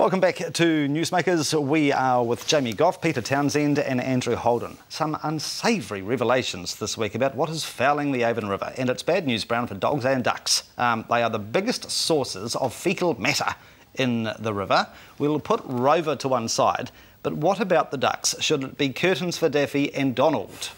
Welcome back to Newsmakers. We are with Jamie Goff, Peter Townsend, and Andrew Holden. Some unsavoury revelations this week about what is fouling the Avon River, and it's bad news, Brown, for dogs and ducks. Um, they are the biggest sources of faecal matter in the river. We'll put Rover to one side, but what about the ducks? Should it be curtains for Daffy and Donald?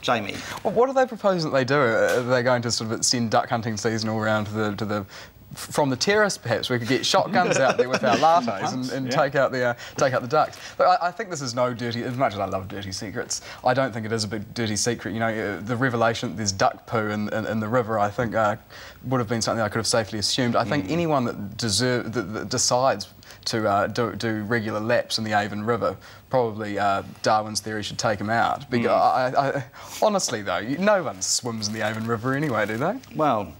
Jamie. Well, what are they proposing that they do? Are they going to sort of extend duck hunting season all around to the, to the from the terrace, perhaps we could get shotguns out there with our lattes and, and yeah. take out the uh, take out the ducks. But I, I, think this is no dirty. As much as I love dirty secrets, I don't think it is a big dirty secret. You know, uh, the revelation there's duck poo in, in, in the river, I think, uh, would have been something I could have safely assumed. I think mm. anyone that deserve that, that decides to uh, do, do, regular laps in the Avon River, probably uh, Darwin's theory should take him out. Because mm. I, I, honestly, though, no one swims in the Avon River anyway, do they? Well,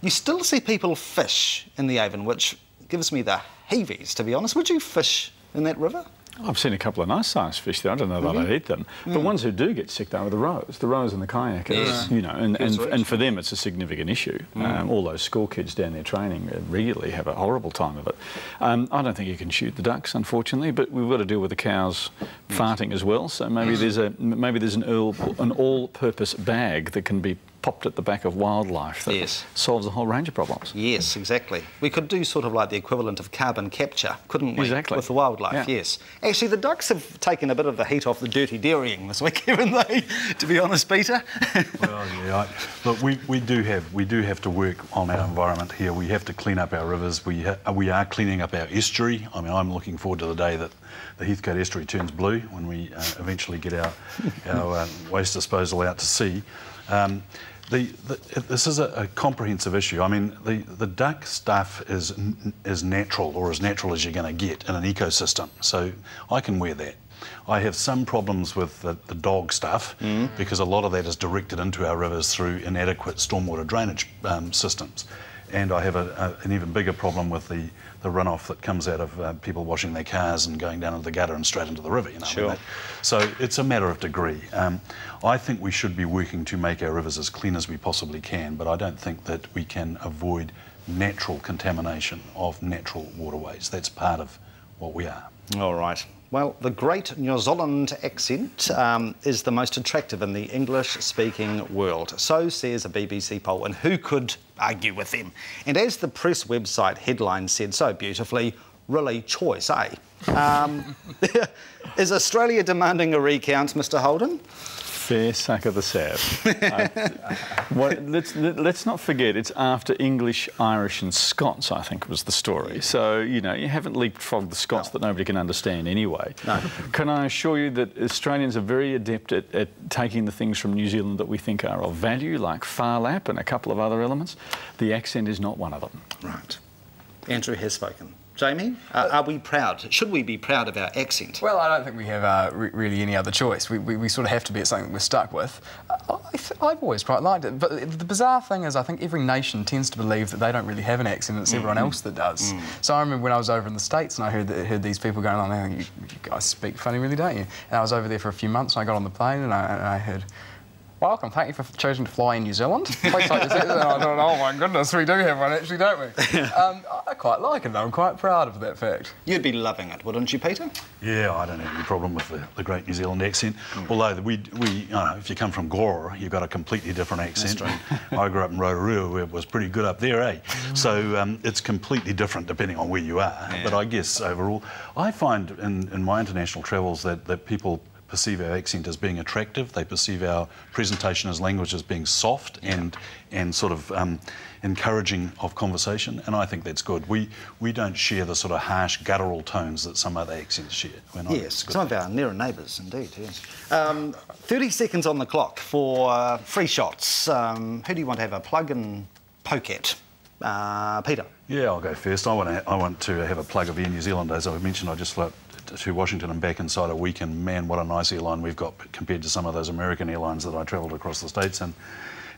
you still see people fish in the Avon, which gives me the heavies, to be honest. Would you fish in that river? I've seen a couple of nice sized fish there. I don't know that mm -hmm. I'd eat them. Mm. But ones who do get sick, though, are the rows. The rows and the kayakers, yeah. you know, and, and, and, for them it's a significant issue. Mm. Um, all those school kids down there training regularly have a horrible time of it. Um, I don't think you can shoot the ducks, unfortunately, but we've got to deal with the cows farting as well. So maybe there's a maybe there's an all, an all-purpose bag that can be popped at the back of wildlife that yes. solves a whole range of problems. Yes, exactly. We could do sort of like the equivalent of carbon capture, couldn't we? Exactly. With the wildlife, yeah. yes. Actually, the ducks have taken a bit of the heat off the dirty dairying this week, haven't they? to be honest, Peter. well, yeah. I, look, we, we do have we do have to work on our environment here. We have to clean up our rivers. We we are cleaning up our estuary. I mean, I'm looking forward to the day that the Heathcote estuary turns blue when we uh, eventually get our our uh, waste disposal out to sea. Um, the, the, this is a, a, comprehensive issue. I mean, the, the duck stuff is, is natural, or as natural as you're going to get in an ecosystem. So I can wear that. I have some problems with the, the dog stuff mm. because a lot of that is directed into our rivers through inadequate stormwater drainage um, systems. And I have a, a, an even bigger problem with the, the runoff that comes out of uh, people washing their cars and going down into the gutter and straight into the river. You know, sure. so it's a matter of degree. Um, I think we should be working to make our rivers as clean as we possibly can, but I don't think that we can avoid natural contamination of natural waterways. That's part of what we are. All right. Well, the great New Zealand accent um, is the most attractive in the English-speaking world. So says a BBC poll, and who could argue with them? And as the press website headline said so beautifully, really choice, eh? Um, is Australia demanding a recount, Mr Holden? Fair sack of the sab. uh, what, let's, let's not forget, it's after English, Irish and Scots, I think was the story. So, you know, you haven't leapfrogged the Scots no. that nobody can understand anyway. No. Can I assure you that Australians are very adept at, at taking the things from New Zealand that we think are of value, like Phar Lap and a couple of other elements. The accent is not one of them. Right. Andrew has spoken. Jamie, uh, are we proud? Should we be proud of our accent? Well, I don't think we have uh, re really any other choice. We, we, we, sort of have to be at something we're stuck with. Uh, I have always quite liked it. But the bizarre thing is, I think every nation tends to believe that they don't really have an accent, it's mm everyone else that does. Mm. So I remember when I was over in the States and I heard, that, heard these people going on, you, you guys speak funny, really, don't you? And I was over there for a few months and I got on the plane and I, and I heard, Welcome, thank you for choosing to fly in New Zealand. like oh, oh my goodness, we do have one actually, don't we? Um, I quite like it though, I'm quite proud of that fact. You'd be loving it, wouldn't you, Peter? Yeah, I don't have any problem with the, the great New Zealand accent. Mm. Although, we, we, you know, if you come from Goro, you've got a completely different accent. I grew up in Rotorua, where it was pretty good up there, eh? So um, it's completely different depending on where you are. Yeah. But I guess overall, I find in, in my international travels that, that people perceive our accent as being attractive. They perceive our presentation as language as being soft yeah. and and sort of um, encouraging of conversation. And I think that's good. We we don't share the sort of harsh guttural tones that some other accents share. yes, some of our nearer neighbours, indeed. Yes. Um, Thirty seconds on the clock for uh, free shots. Um, who do you want to have a plug and poke at? Uh, Peter. Yeah, I'll go first. I want to I want to have a plug of Air New Zealand. As I mentioned, I just like to Washington and back inside a week, and man, what a nice airline we've got compared to some of those American airlines that I travelled across the states in.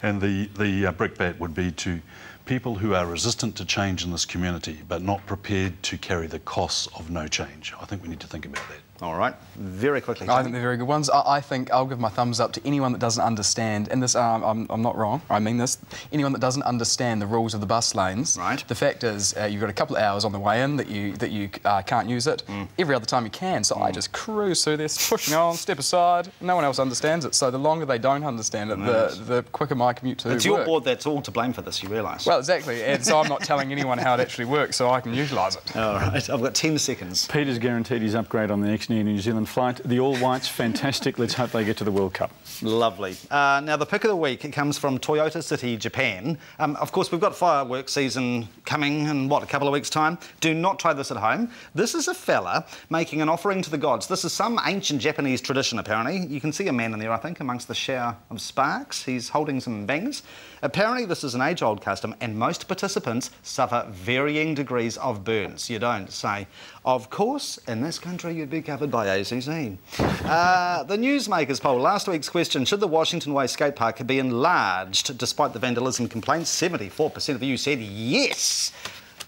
And the, the uh, brickbat would be to people who are resistant to change in this community but not prepared to carry the costs of no change. I think we need to think about that. All right, very quickly. I think they're very good ones. I, I, think I'll give my thumbs up to anyone that doesn't understand, and this, um, I'm, I'm, not wrong, I mean this, anyone that doesn't understand the rules of the bus lanes. Right. The fact is, uh, you've got a couple of hours on the way in that you that you uh, can't use it. Mm. Every other time you can, so mm. I just cruise through this, pushing on, step aside. No one else understands it, so the longer they don't understand it, the, the quicker my commute to It's work. your board that's all to blame for this, you realise. Well, exactly, and so I'm not telling anyone how it actually works, so I can utilise it. All right, I've got 10 seconds. Peter's guaranteed his upgrade on the next New Zealand flight the All Whites, fantastic. Let's hope they get to the World Cup. Lovely. Uh, now, the pick of the week it comes from Toyota City, Japan. Um, of course, we've got fireworks season coming in, what, a couple of weeks' time? Do not try this at home. This is a fella making an offering to the gods. This is some ancient Japanese tradition, apparently. You can see a man in there, I think, amongst the shower of sparks. He's holding some bangers. Apparently, this is an age-old custom, and most participants suffer varying degrees of burns. You don't say, of course, in this country you'd be covered by ACC. Uh, the Newsmakers poll, last week's question, should the Washington Way skate park be enlarged despite the vandalism complaints? 74% of you said yes.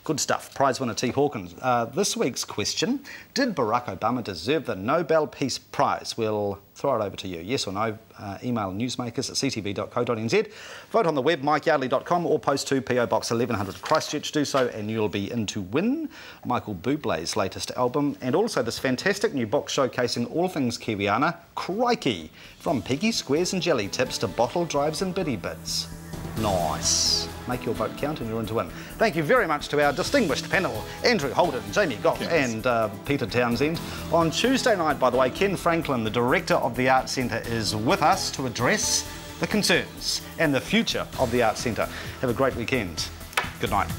Good stuff. Prize winner T. Hawkins. Uh, this week's question Did Barack Obama deserve the Nobel Peace Prize? We'll throw it over to you. Yes or no? Uh, email newsmakers at ctv.co.nz. Vote on the web, mikeyardley.com, or post to PO Box 1100 Christchurch. Do so, and you'll be in to win Michael Bublé's latest album and also this fantastic new box showcasing all things Kiwiana, Crikey, from piggy squares and jelly tips to bottle drives and biddy bits. Nice. Make your vote count and you're in to win. Thank you very much to our distinguished panel, Andrew Holden, Jamie Goff yes. and uh, Peter Townsend. On Tuesday night, by the way, Ken Franklin, the director of the Arts Centre, is with us to address the concerns and the future of the Arts Centre. Have a great weekend. Good night.